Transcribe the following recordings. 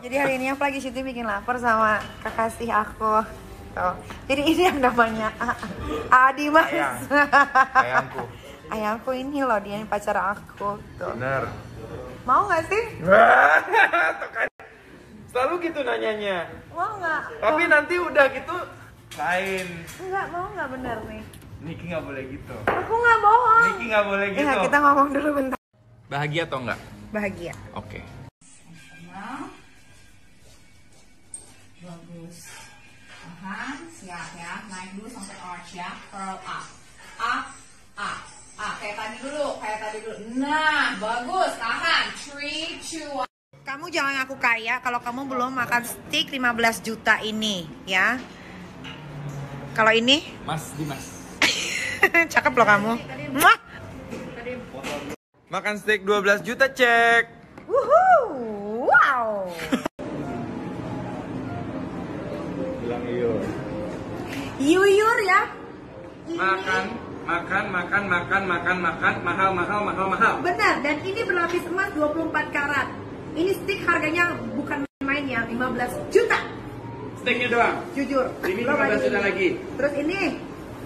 Jadi hari ini aku lagi syuting bikin lapar sama kekasih aku. Tuh. Jadi ini yang namanya Adi Mas. Ayang. Ayangku. Ayangku ini loh dia yang pacar aku. Tuh. Bener. Mau nggak sih? Kan. Selalu gitu nanyanya. Mau nggak? Tapi Oh, nanti udah gitu lain. Enggak, mau nggak bener nih? Niki nggak boleh gitu. Aku nggak bohong. Niki nggak boleh gitu. Ya, kita ngomong dulu bentar. Bahagia atau enggak? Bahagia. Oke. Bagus. Tahan, siap ya. Naik dulu sampai arch ya. Curl up. Up, up. Up. Kayak tadi dulu, kayak tadi dulu. Nah, bagus. Tahan. 3, 2, 1. Kamu jangan ngaku kaya kalau kamu belum makan steak 15 juta ini, ya. Kalau ini, Mas Dimas. cakep loh kamu. Muah! Makan steak 12 juta cek. Wow. Bilang iyo. Yuyur ya. Ini Makan, makan, makan, makan, makan, makan, mahal, mahal, mahal, mahal. Benar, dan ini berlapis emas 24 karat. Ini stick harganya bukan main ya, 15 juta. Steaknya doang. Jujur. Ini Belum 15 juta lagi. Terus ini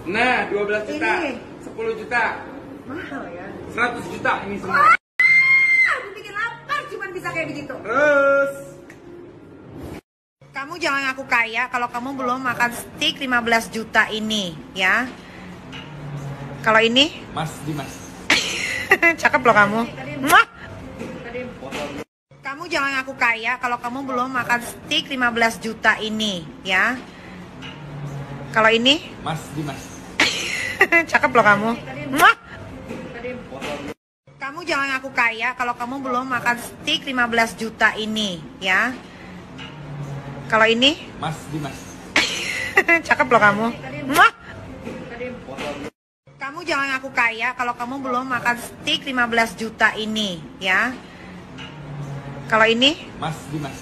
Nah, 12 juta. Ini. 10 juta. mahal ya. 100 juta ini semua. Ah, aku bikin lapar cuman bisa kayak begitu. Terus. Kamu jangan ngaku kaya kalau kamu belum makan steak 15 juta ini, ya. Kalau ini, Mas Dimas. cakep loh kamu. Muah! Kamu jangan ngaku kaya kalau kamu belum makan steak 15 juta ini, ya. Kalau ini, Mas Dimas. cakep loh kamu. Muah! Kamu jangan ngaku kaya kalau kamu belum makan steak 15 juta ini, ya. Kalau ini, Mas Dimas. cakep loh kamu. Muah! Kamu jangan ngaku kaya kalau kamu belum makan steak 15 juta ini, ya. Kalau ini, Mas Dimas.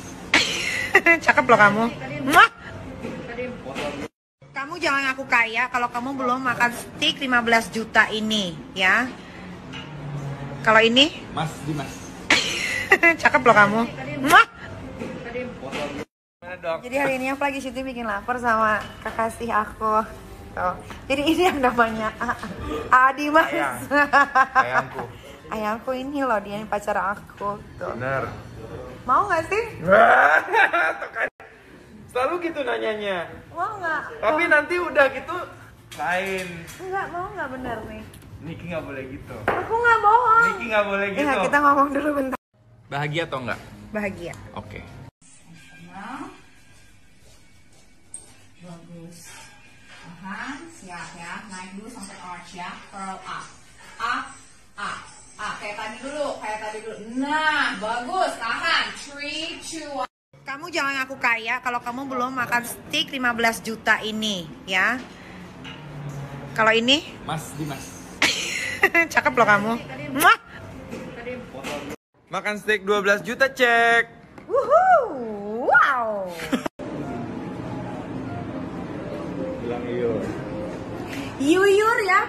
cakep loh kamu. Muah! Kamu jangan ngaku kaya kalau kamu belum makan steak 15 juta ini, ya. Kalau ini, Mas Dimas. cakep loh kamu. Muah! Mana dok? Jadi hari ini aku lagi syuting bikin lapar sama kekasih aku. Tuh. Jadi ini yang namanya A- Adi Mas. Ayang. Ayangku. Ayangku ini loh dia yang pacar aku. Tuh. Bener. Mau nggak sih? Tuh kan. Selalu gitu nanyanya. Mau nggak? Tapi Oh, nanti udah gitu lain. enggak mau nggak bener nih? Niki nggak boleh gitu. Aku nggak bohong. Niki nggak boleh gitu. Ya, kita ngomong dulu bentar. Bahagia atau enggak? Bahagia. Oke. Tenang. Bagus. Tahan, siap ya. Naik dulu sampai arch ya. Curl up. Up, up. Up. Kayak tadi dulu, kayak tadi dulu. Nah, bagus. Tahan. 3, 2, 1. Kamu jangan ngaku kaya kalau kamu belum makan steak 15 juta ini, ya. Kalau ini, Mas Dimas. cakep loh kamu. Muah! Makan steak 12 juta cek. Wuhuu, wow. Iyo. Yuyur ya.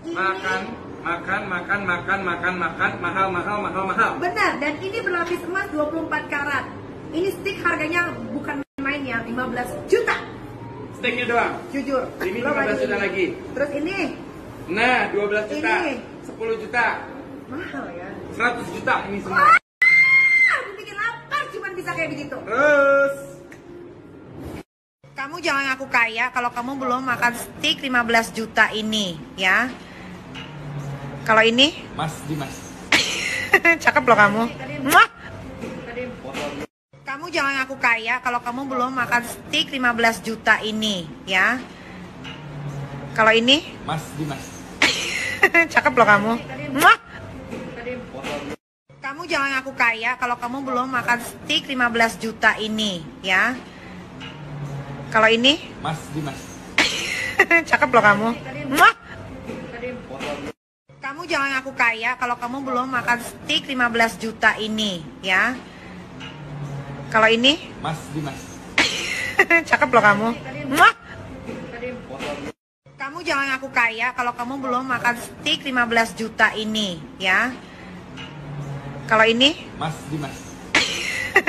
Ini Makan, makan, makan, makan, makan, makan, mahal, mahal, mahal, mahal. Benar, dan ini berlapis emas 24 karat. Ini stick harganya bukan main ya, 15 juta. Steaknya doang. Jujur. Ini Belum 15 juta ini. lagi. Terus ini Nah, 12 juta. Ini. 10 juta. mahal ya. 100 juta ini semua. Ah, aku bikin lapar cuman bisa kayak begitu. Terus. Kamu jangan ngaku kaya kalau kamu belum makan steak 15 juta ini, ya. Kalau ini, Mas Dimas. cakep loh kamu. Kamu jangan ngaku kaya kalau kamu belum makan steak 15 juta ini, ya. Kalau ini, Mas Dimas. cakep loh kamu. Kamu jangan ngaku kaya kalau kamu belum makan steak 15 juta ini, ya. Kalau ini, Mas Dimas. cakep loh kamu. Muah! Kamu jangan ngaku kaya kalau kamu belum makan steak 15 juta ini, ya. Kalau ini, Mas Dimas. cakep loh kamu. Muah! Kamu jangan ngaku kaya kalau kamu belum makan steak 15 juta ini, ya. Kalau ini, Mas Dimas.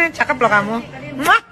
Cakep loh kamu. Muah.